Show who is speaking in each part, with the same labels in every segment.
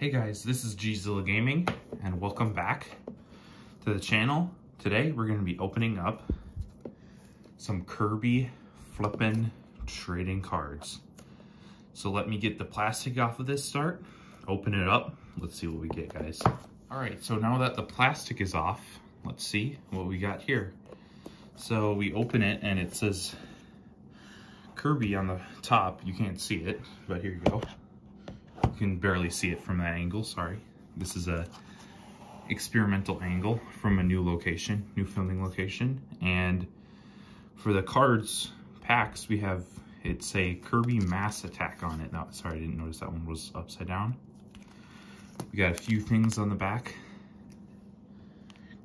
Speaker 1: Hey guys, this is Gzilla Gaming and welcome back to the channel. Today we're going to be opening up some Kirby flippin' trading cards. So let me get the plastic off of this start, open it up, let's see what we get guys. Alright, so now that the plastic is off, let's see what we got here. So we open it and it says Kirby on the top. You can't see it, but here you go. Can barely see it from that angle, sorry. This is a experimental angle from a new location, new filming location. And for the cards packs, we have, it's a Kirby Mass Attack on it. No, sorry, I didn't notice that one was upside down. We got a few things on the back.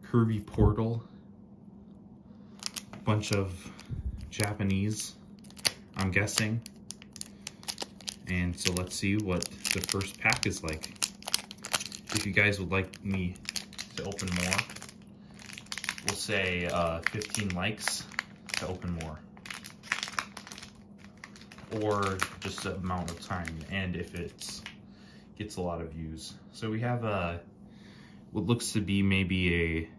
Speaker 1: Kirby Portal. Bunch of Japanese I'm guessing. And so let's see what the first pack is like. If you guys would like me to open more, we'll say uh, 15 likes to open more. Or just the amount of time, and if it gets a lot of views. So we have a, what looks to be maybe a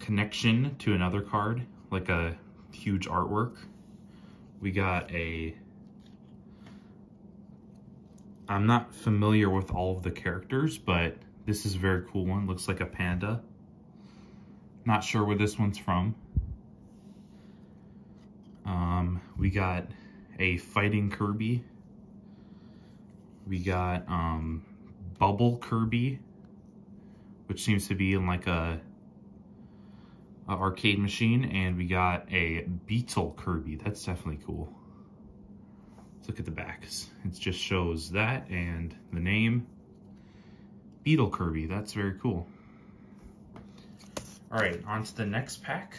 Speaker 1: connection to another card, like a huge artwork we got a I'm not familiar with all of the characters, but this is a very cool one. Looks like a panda. Not sure where this one's from. Um, we got a fighting Kirby. We got um, Bubble Kirby, which seems to be in like a uh, arcade machine, and we got a Beetle Kirby. That's definitely cool. Look at the backs. It just shows that and the name. Beetle Kirby, that's very cool. All right, on to the next pack.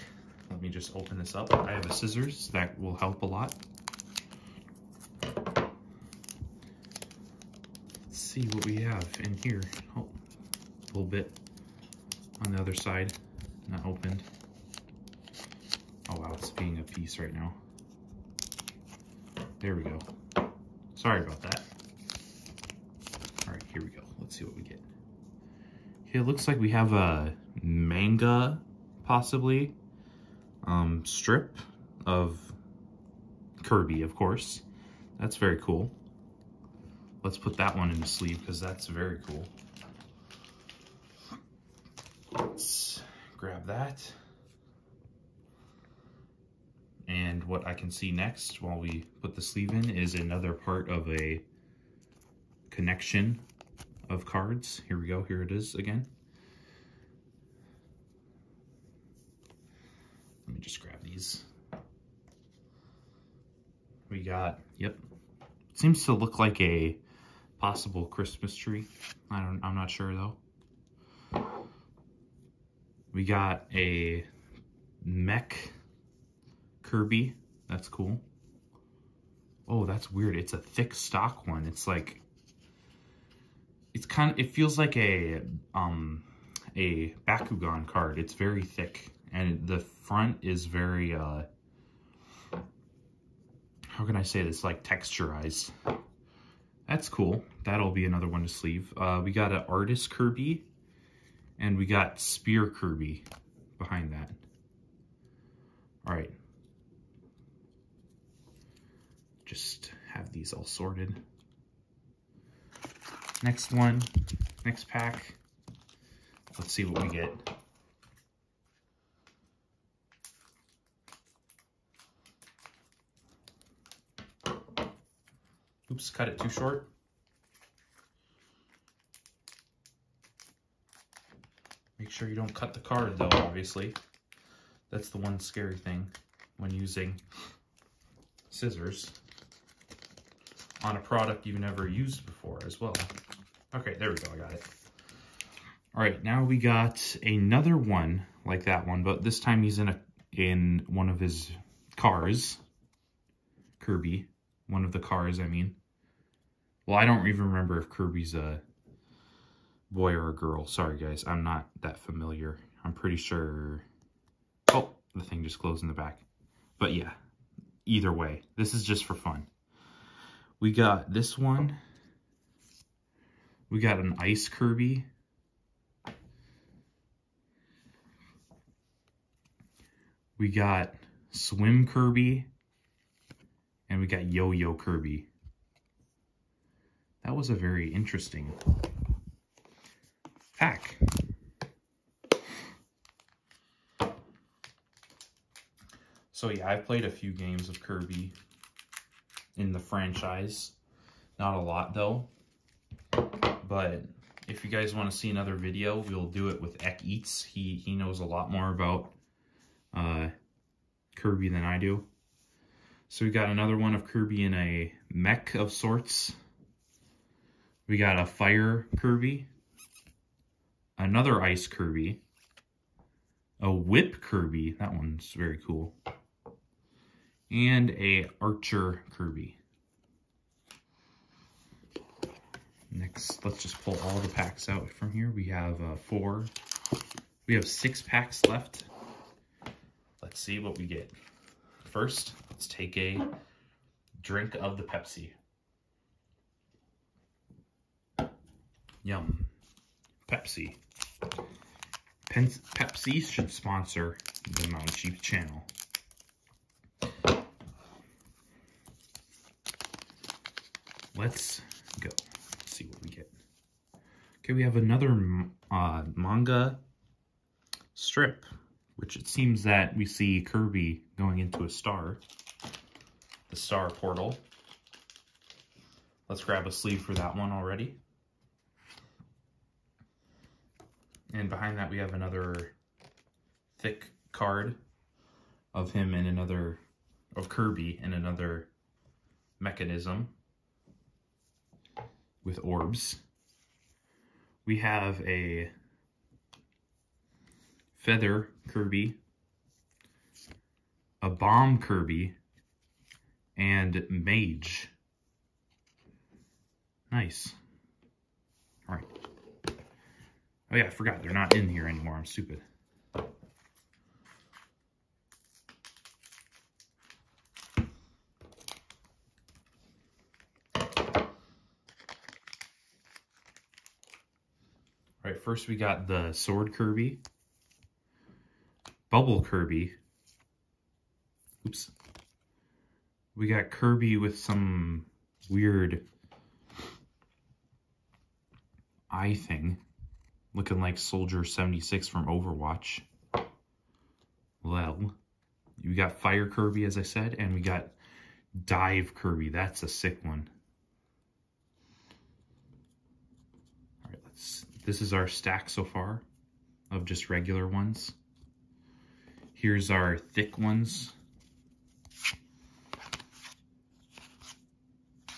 Speaker 1: Let me just open this up. I have a scissors that will help a lot. Let's see what we have in here. Oh, a little bit on the other side, not opened. Oh wow, it's being a piece right now. There we go. Sorry about that. All right, here we go. Let's see what we get. Okay, it looks like we have a manga, possibly, um, strip of Kirby, of course. That's very cool. Let's put that one in the sleeve because that's very cool. Let's grab that. And what I can see next while we put the sleeve in is another part of a connection of cards. Here we go, here it is again. Let me just grab these. We got, yep, seems to look like a possible Christmas tree. I don't, I'm not sure though. We got a mech Kirby. That's cool. Oh, that's weird. It's a thick stock one. It's like, it's kind of, it feels like a, um, a Bakugan card. It's very thick and the front is very, uh, how can I say this? Like texturized. That's cool. That'll be another one to sleeve. Uh, we got an Artist Kirby and we got Spear Kirby behind that. All right, just have these all sorted. Next one, next pack. Let's see what we get. Oops, cut it too short. Make sure you don't cut the card though, obviously. That's the one scary thing when using scissors on a product you've never used before as well. Okay, there we go, I got it. All right, now we got another one like that one, but this time he's in a in one of his cars. Kirby, one of the cars, I mean. Well, I don't even remember if Kirby's a boy or a girl. Sorry, guys, I'm not that familiar. I'm pretty sure... Oh, the thing just closed in the back. But yeah, either way, this is just for fun. We got this one. We got an Ice Kirby. We got Swim Kirby. And we got Yo-Yo Kirby. That was a very interesting pack. So yeah, I've played a few games of Kirby in the franchise. Not a lot though. But if you guys want to see another video, we'll do it with Eck Eats. He, he knows a lot more about uh, Kirby than I do. So we got another one of Kirby in a mech of sorts. We got a fire Kirby. Another ice Kirby. A whip Kirby. That one's very cool. And a archer Kirby. Next, let's just pull all the packs out from here. We have uh, four. We have six packs left. Let's see what we get. First, let's take a drink of the Pepsi. Yum. Pepsi. Pepsi should sponsor the Mountain Sheep channel. Let's go. Let's see what we get. Okay, we have another uh, manga strip, which it seems that we see Kirby going into a star. The star portal. Let's grab a sleeve for that one already. And behind that we have another thick card of him and another, of Kirby and another mechanism with orbs. We have a feather Kirby, a bomb Kirby, and mage. Nice. All right. Oh yeah, I forgot. They're not in here anymore. I'm stupid. First we got the Sword Kirby. Bubble Kirby. Oops. We got Kirby with some weird eye thing. Looking like Soldier 76 from Overwatch. Well, we got Fire Kirby, as I said, and we got Dive Kirby. That's a sick one. All right, let's. This is our stack so far of just regular ones. Here's our thick ones.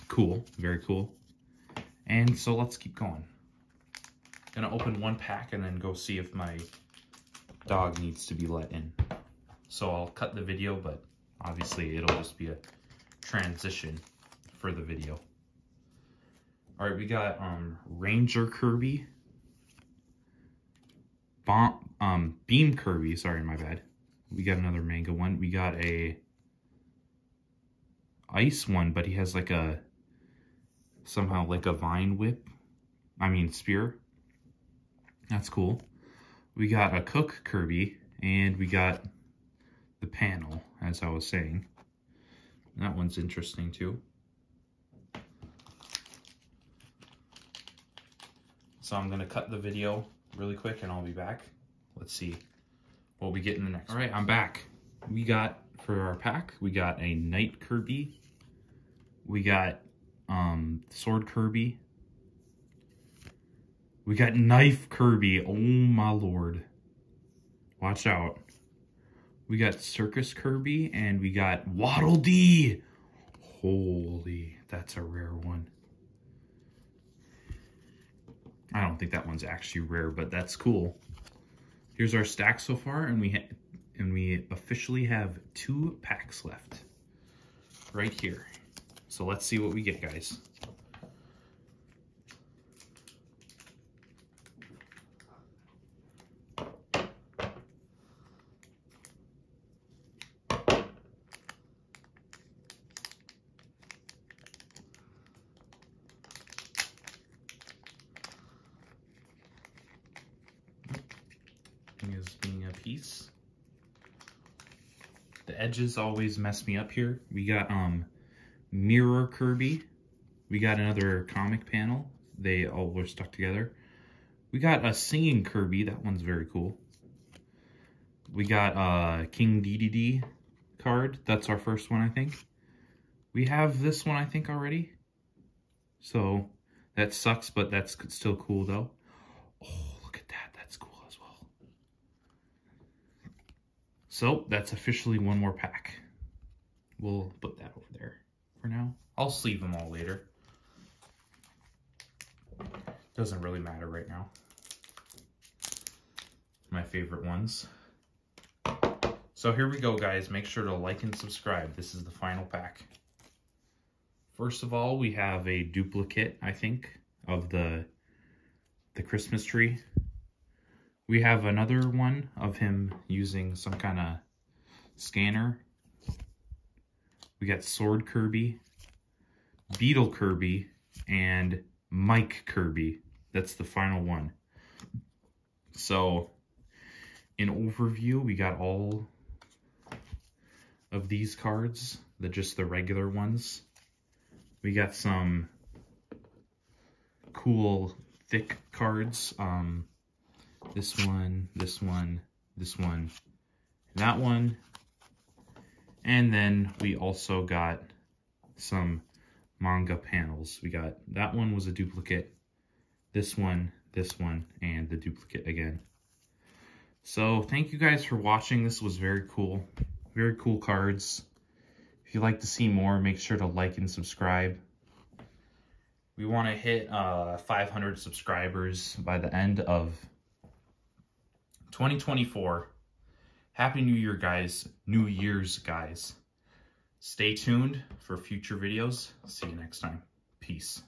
Speaker 1: Cool, very cool. And so let's keep going gonna open one pack and then go see if my dog needs to be let in. So I'll cut the video, but obviously it'll just be a transition for the video. All right, we got um, Ranger Kirby, Bomb, um, Beam Kirby, sorry, my bad. We got another manga one. We got a ice one, but he has like a, somehow like a vine whip, I mean spear. That's cool. We got a Cook Kirby, and we got the panel, as I was saying. That one's interesting, too. So I'm going to cut the video really quick, and I'll be back. Let's see what we get in the next All right, I'm back. We got, for our pack, we got a Knight Kirby. We got um, Sword Kirby, we got Knife Kirby. Oh my lord. Watch out. We got Circus Kirby and we got Waddle Dee. Holy, that's a rare one. I don't think that one's actually rare, but that's cool. Here's our stack so far, and we and we officially have two packs left right here. So let's see what we get, guys. Is being a piece. The edges always mess me up here. We got um mirror Kirby. We got another comic panel. They all were stuck together. We got a singing Kirby. That one's very cool. We got a King Dedede card. That's our first one, I think. We have this one, I think, already. So that sucks, but that's still cool, though. Oh, look at that. That's cool as well. So that's officially one more pack. We'll put that over there for now. I'll sleeve them all later. Doesn't really matter right now. My favorite ones. So here we go, guys. Make sure to like and subscribe. This is the final pack. First of all, we have a duplicate, I think, of the the Christmas tree. We have another one of him using some kind of scanner. We got Sword Kirby, Beetle Kirby, and Mike Kirby. That's the final one. So, in overview, we got all of these cards, the just the regular ones. We got some cool thick cards. Um, this one, this one, this one, that one. And then we also got some manga panels. We got, that one was a duplicate, this one, this one, and the duplicate again. So thank you guys for watching. This was very cool. Very cool cards. If you'd like to see more, make sure to like and subscribe. We want to hit uh, 500 subscribers by the end of 2024. Happy New Year, guys. New Year's, guys. Stay tuned for future videos. See you next time. Peace.